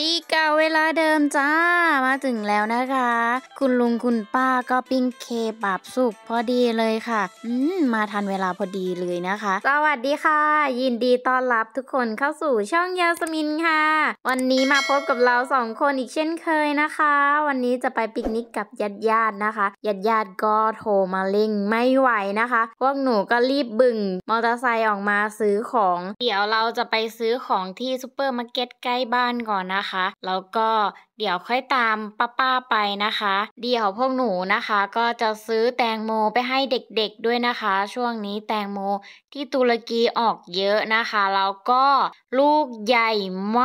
ที่เก่าเวลาเดิมจ้ามาถึงแล้วนะคะ คุณลุงคุณป้าก็ปิ้งเคบับสุกพอดีเลยค่ะ อืมมาทันเวลาพอดีเลยนะคะ สวัสดีค่ะ ยินดีต้อนรับทุกคนเข้าสู่ช่องยาสมินค่ะ วันนี้มาพบกับเราสองคนอีกเช่นเคยนะคะ วันนี้จะไปปิกนิกกับญาติญาตินะคะญาติญาติก็โทรมาเร่งไม่ไหวนะคะ พวกหนูก็รีบบึ่งมอเตอร์ไซค์ออกมาซื้อของ เดี๋ยวเราจะไปซื้อของที่ซูเปอร์มาร์เก็ตใกล้บ้านก่อนนะคะ แล้วก็เดี๋ยวค่อยตามป้าป้าไปนะคะ เดี๋ยวพวกหนูนะคะ ก็จะซื้อแตงโมไปให้เด็กๆด้วยนะคะ ช่วงนี้แตงโมที่ตุรกีออกเยอะนะคะ แล้วก็ลูกใหญ่ม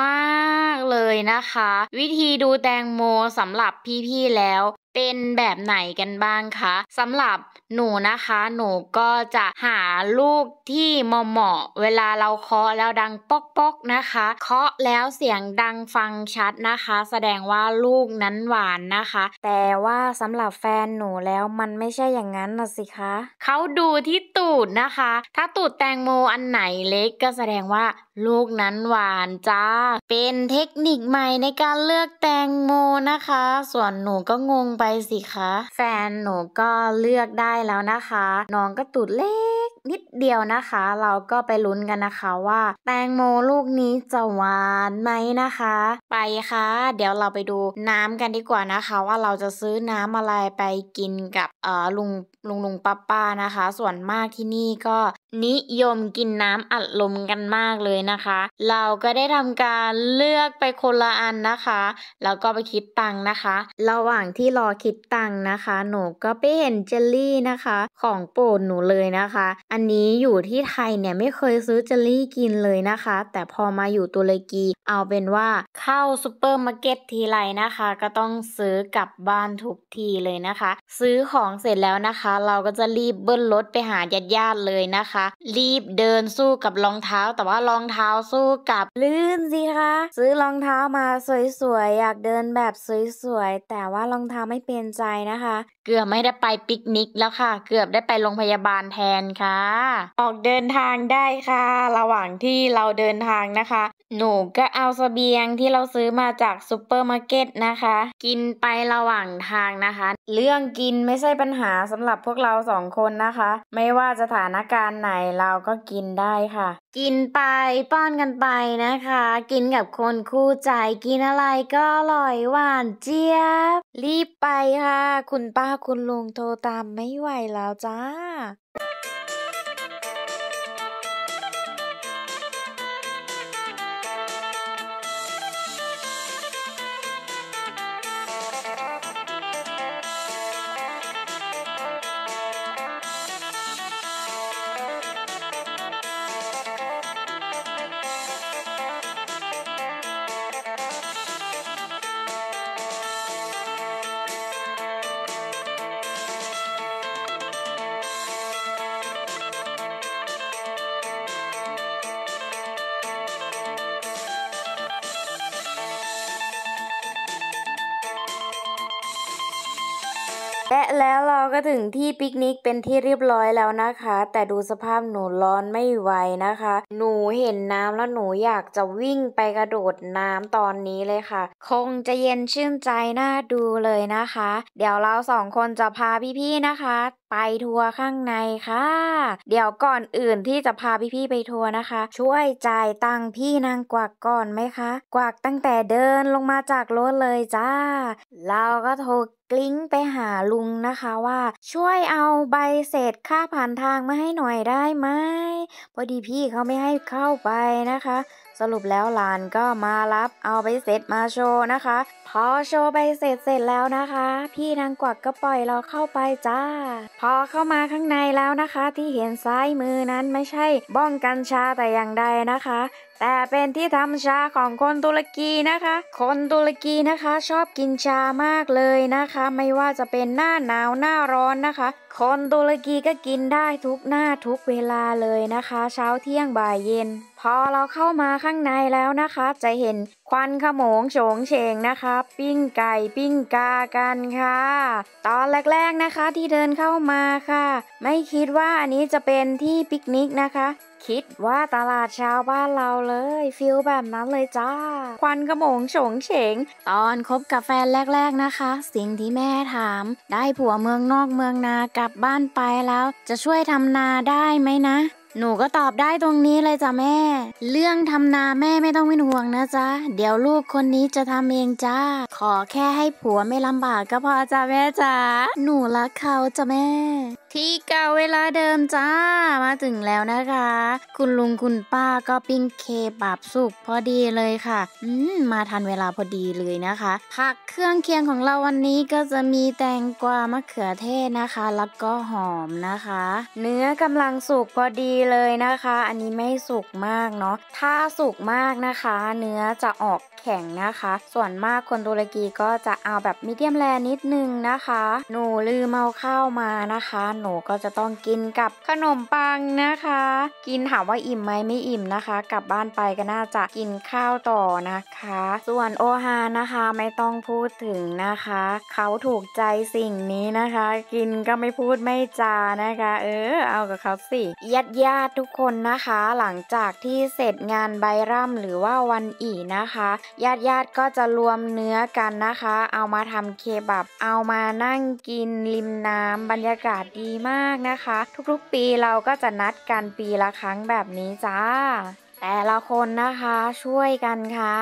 ากเลยนะคะ วิธีดูแตงโมสำหรับพี่ๆแล้ว เป็นแบบไหนกันบ้างคะสำหรับหนูนะคะ หนูก็จะหาลูกที่เหมาะเวลาเราเคาะแล้วดังป๊อกๆนะคะเคาะแล้วเสียงดังฟังชัดนะคะ แสดงว่าลูกนั้นหวานนะคะ แต่ว่าสำหรับแฟนหนูแล้วมันไม่ใช่อย่างนั้นนะสิคะเขาดูที่ตูดนะคะ ถ้าตูดแตงโมอันไหนเล็กก็แสดงว่า ลูกนั้นหวานจ้า เป็นเทคนิคใหม่ในการเลือกแตงโมนะคะ ส่วนหนูก็งงไปสิคะ แฟนหนูก็เลือกได้แล้วนะคะ น้องก็ตูดเล็กนิดเดียวนะคะ เราก็ไปลุ้นกันนะคะว่า แตงโมลูกนี้จะหวานไหมนะคะ ไปค่ะ เดี๋ยวเราไปดูน้ำกันดีกว่านะคะ ว่าเราจะซื้อน้ำอะไรไปกินกับเอ่อลุงลุงลุงป้าป้านะคะ ส่วนมากที่นี่ก็นิยมกินน้ำอัดลมกันมากเลยนะคะ เราก็ได้ทำการเลือกไปคนละอันนะคะ แล้วก็ไปคิดตังค์นะคะ ระหว่างที่รอคิดตังค์นะคะ หนูก็ไปเห็นเจลลี่นะคะ ของโปรดหนูเลยนะคะ อันนี้อยู่ที่ไทยเนี่ยไม่เคยซื้อเจลลี่กินเลยนะคะ แต่พอมาอยู่ตุรกี เอาเป็นว่าเข้าซูเปอร์มาร์เก็ตทีไรนะคะ ก็ต้องซื้อกลับบ้านทุกทีเลยนะคะ ซื้อของเสร็จแล้วนะคะเราก็จะรีบเบิ้ลรถไปหาญาติญาติๆเลยนะคะ รีบเดินสู้กับรองเท้า แต่ว่ารองเท้าสู้กับลื่นสิคะซื้อรองเท้ามาสวยๆอยากเดินแบบสวยๆแต่ว่ารองเท้าไม่เป็นใจนะคะ เกือบไม่ได้ไปปิกนิกแล้วค่ะ เกือบได้ไปโรงพยาบาลแทนค่ะ ออกเดินทางได้ค่ะ ระหว่างที่เราเดินทางนะคะ หนูก็เอาเสบียงที่เราซื้อมาจากซูเปอร์มาร์เก็ตนะคะ กินไประหว่างทางนะคะ เรื่องกินไม่ใช่ปัญหาสำหรับพวกเราสองคนนะคะ ไม่ว่าสถานการณ์ไหนเราก็กินได้ค่ะ กินไปป้อนกันไปนะคะ กินกับคนคู่ใจกินอะไรก็อร่อยหวานเจี๊ยบ รีบไปค่ะ คุณป้าคุณลุงโทรตามไม่ไหวแล้วจ้า และแล้วเราก็ถึงที่ปิกนิกเป็นที่เรียบร้อยแล้วนะคะ แต่ดูสภาพหนูร้อนไม่ไหวนะคะ หนูเห็นน้ำแล้วหนูอยากจะวิ่งไปกระโดดน้ำตอนนี้เลยค่ะ คงจะเย็นชื่นใจน่าดูเลยนะคะ เดี๋ยวเราสองคนจะพาพี่ๆนะคะ ไปทัวร์ข้างในค่ะ เดี๋ยวก่อนอื่นที่จะพาพี่ๆไปทัวร์นะคะ ช่วยจ่ายตังค์พี่นางกวักก่อนไหมคะ กวักตั้งแต่เดินลงมาจากรถเลยจ้า เราก็โทรกลิ้งไปหาลุงนะคะว่า ช่วยเอาใบเสร็จค่าผ่านทางมาให้หน่อยได้ไหมพอดีพี่เขาไม่ให้เข้าไปนะคะ สรุปแล้วหลานก็มารับเอาใบเสร็จมาโชว์นะคะ พอโชว์ใบเสร็จเสร็จแล้วนะคะ พี่นางกวักก็ปล่อยเราเข้าไปจ้า พอเข้ามาข้างในแล้วนะคะ ที่เห็นซ้ายมือนั้นไม่ใช่บ้องกัญชาแต่อย่างใดนะคะ แต่เป็นที่ทำชาของคนตุรกีนะคะ คนตุรกีนะคะชอบกินชามากเลยนะคะ ไม่ว่าจะเป็นหน้าหนาวหน้าร้อนนะคะคนตุรกีก็กินได้ทุกหน้าทุกเวลาเลยนะคะ เช้าเที่ยงบ่ายเย็น พอเราเข้ามาข้างในแล้วนะคะ จะเห็นควันขโมงโฉงเฉงนะคะ ปิ้งไก่ปิ้งกากันค่ะ ตอนแรกๆนะคะที่เดินเข้ามาค่ะ ไม่คิดว่าอันนี้จะเป็นที่ปิกนิกนะคะ คิดว่าตลาดเช้าบ้านเราเลยฟิลแบบนั้นเลยจ้า ควันขโมงโฉงเฉง ตอนคบกับแฟนแรก ๆนะคะ สิ่งที่แม่ถาม ได้ผัวเมืองนอกเมืองนากลับบ้านไปแล้ว จะช่วยทำนาได้ไหมนะ หนูก็ตอบได้ตรงนี้เลยจ้ะแม่ เรื่องทำนาแม่ไม่ต้องเป็นห่วงนะจ๊ะ เดี๋ยวลูกคนนี้จะทำเองจ้า ขอแค่ให้ผัวไม่ลำบากก็พอจ้ะแม่จ๋าหนูรักเขาจ้ะแม่ ที่เก่าเวลาเดิมจ้า มาถึงแล้วนะคะ คุณลุงคุณป้าก็ปิ้งเคบับสุกพอดีเลยค่ะ อืมมาทันเวลาพอดีเลยนะคะ ผักเครื่องเคียงของเราวันนี้ก็จะมีแตงกวามะเขือเทศนะคะ แล้วก็หอมนะคะ เนื้อกำลังสุกพอดีเลยนะคะ อันนี้ไม่สุกมากเนาะถ้าสุกมากนะคะ เนื้อจะออกแข็งนะคะ ส่วนมากคนตุรกีก็จะเอาแบบมีเดียมแรนิดนึงนะคะ หนูลืมเอาข้าวมานะคะ หนูก็จะต้องกินกับขนมปังนะคะ กินถามว่าอิ่มไหมไม่อิ่มนะคะ กลับบ้านไปก็น่าจะกินข้าวต่อนะคะ ส่วนโอฮานะคะไม่ต้องพูดถึงนะคะ เขาถูกใจสิ่งนี้นะคะ กินก็ไม่พูดไม่จานะคะ เออ เอากับเขาสิญาติญาติทุกคนนะคะ หลังจากที่เสร็จงานใบร่ำหรือว่าวันอีนะคะ ญาติญาติก็จะรวมเนื้อกันนะคะ เอามาทำเคบับ เอามานั่งกินริมน้ำบรรยากาศดีมากนะคะ ทุกๆปีเราก็จะนัดกันปีละครั้งแบบนี้จ้า แต่ละคนนะคะช่วยกันค่ะ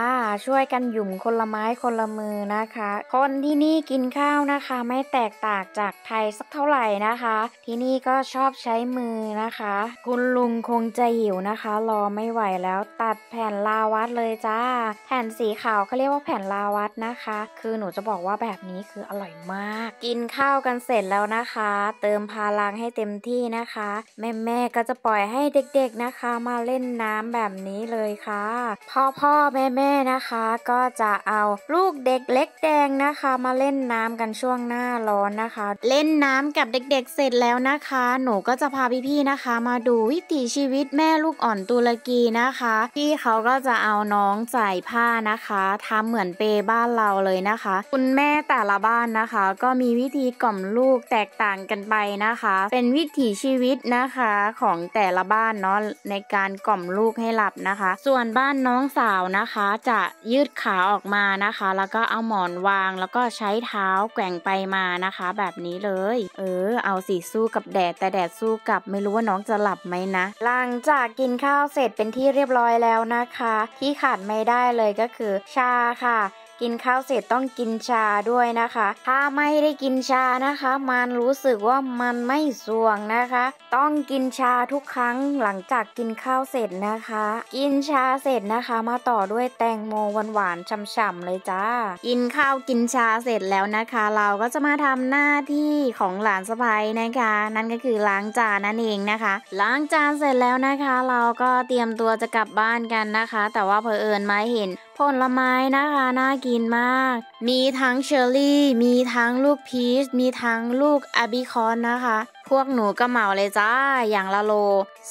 ช่วยกันหยุ่มคนละไม้คนละมือนะคะ คนที่นี่กินข้าวนะคะ ไม่แตกต่างจากไทยสักเท่าไหร่นะคะ ที่นี่ก็ชอบใช้มือนะคะ คุณลุงคงจะหิวนะคะ รอไม่ไหวแล้วตัดแผ่นลาวัดเลยจ้า แผ่นสีขาวเขาเรียกว่าแผ่นลาวัดนะคะ คือหนูจะบอกว่าแบบนี้คืออร่อยมาก กินข้าวกันเสร็จแล้วนะคะ เติมพลังให้เต็มที่นะคะ แม่แม่ก็จะปล่อยให้เด็ก ๆนะคะ มาเล่นน้ำแบบนี้เลยค่ะ พ่อพ่อแม่แม่นะคะ ก็จะเอาลูกเด็กเล็กแดงนะคะ มาเล่นน้ำกันช่วงหน้าร้อนนะคะ เล่นน้ำกับเด็กๆเสร็จแล้วนะคะ หนูก็จะพาพี่ๆนะคะ มาดูวิถีชีวิตแม่ลูกอ่อนตุรกีนะคะพี่เขาก็จะเอาน้องใส่ผ้านะคะทำเหมือนเปบ้านเราเลยนะคะ คุณแม่แต่ละบ้านนะคะ ก็มีวิธีกล่อมลูกแตกต่างกันไปนะคะ เป็นวิถีชีวิตนะคะของแต่ละบ้านเนาะในการกล่อมลูกให้หลับนะคะ ส่วนบ้านน้องสาวนะคะ จะยืดขาออกมานะคะ แล้วก็เอาหมอนวาง แล้วก็ใช้เท้าแกว่งไปมานะคะ แบบนี้เลย เออ เอาสีสู้กับแดดแต่แดดสู้กับไม่รู้ว่าน้องจะหลับไหมนะ หลังจากกินข้าวเสร็จเป็นที่เรียบร้อยแล้วนะคะ ที่ขาดไม่ได้เลยก็คือชาค่ะ กินข้าวเสร็จต้องกินชาด้วยนะคะ ถ้าไม่ได้กินชานะคะ มันรู้สึกว่ามันไม่สวงนะคะ ต้องกินชาทุกครั้งหลังจากกินข้าวเสร็จนะคะ กินชาเสร็จนะคะ มาต่อด้วยแตงโมหวานๆฉ่ำๆเลยจ้า กินข้าวกินชาเสร็จแล้วนะคะ เราก็จะมาทำหน้าที่ของหลานสะใภ้นะคะ นั่นก็คือล้างจานนั่นเองนะคะ ล้างจานเสร็จแล้วนะคะ เราก็เตรียมตัวจะกลับบ้านกันนะคะ แต่ว่าเผอิญมาเห็น ผลไม้นะคะน่ากินมาก มีทั้งเชอร์รี่ มีทั้งลูกพีช มีทั้งลูกอาบิคอนนะคะ พวกหนูก็เหมาเลยจ้า อย่างละโล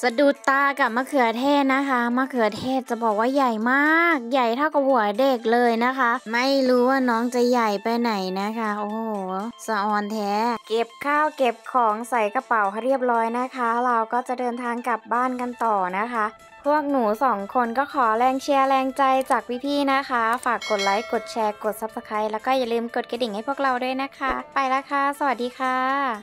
สะดุดตากับมะเขือเทศนะคะ มะเขือเทศจะบอกว่าใหญ่มาก ใหญ่เท่ากับหัวเด็กเลยนะคะ ไม่รู้ว่าน้องจะใหญ่ไปไหนนะคะ โอ้โหสะออนแท้ เก็บข้าวเก็บของใส่กระเป๋าเรียบร้อยนะคะ เราก็จะเดินทางกลับบ้านกันต่อนะคะพวกหนูสองคนก็ขอแรงเชียร์แรงใจจากพี่ๆนะคะ ฝากกดไลค์ กดแชร์ กด Subscribe แล้วก็อย่าลืมกดกระดิ่งให้พวกเราด้วยนะคะ ไปแล้วค่ะ สวัสดีค่ะ